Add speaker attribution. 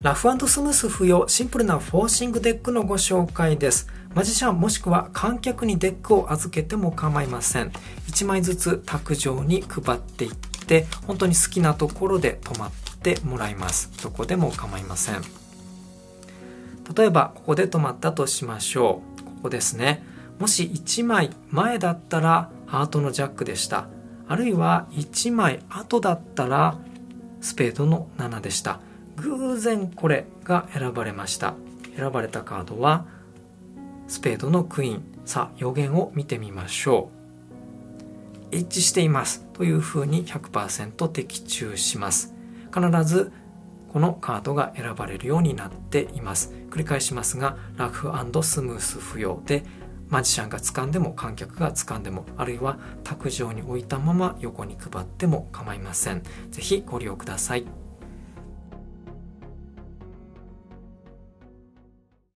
Speaker 1: ラフスムース不要シンプルなフォーシングデックのご紹介です。マジシャンもしくは観客にデックを預けても構いません。1枚ずつ卓上に配っていって、本当に好きなところで止まってもらいます。どこでも構いません。例えば、ここで止まったとしましょう。ここですね。もし1枚前だったらハートのジャックでした。あるいは1枚後だったらスペードの7でした。偶然これが選ばれました。選ばれたカードはスペードのクイーン。さあ予言を見てみましょう。一致していますというふうに100%的中します。必ずこのカードが選ばれるようになっています。繰り返しますがラフスムース不要でマジシャンが掴んでも観客が掴んでもあるいは卓上に置いたまま横に配っても構いません。是非ご利用ください。